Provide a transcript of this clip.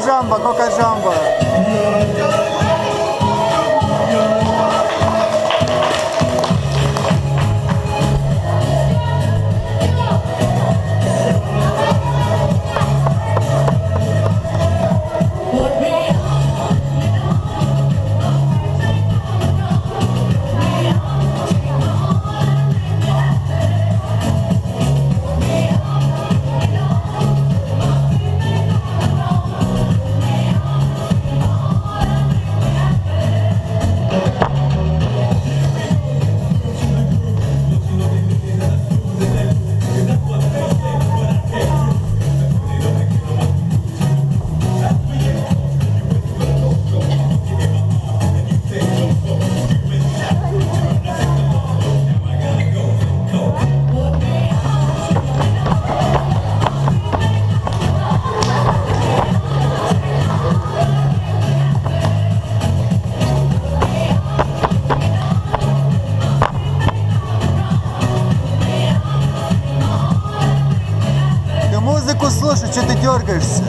Jamba, Coca Jamba. Слушай, что ты дергаешься?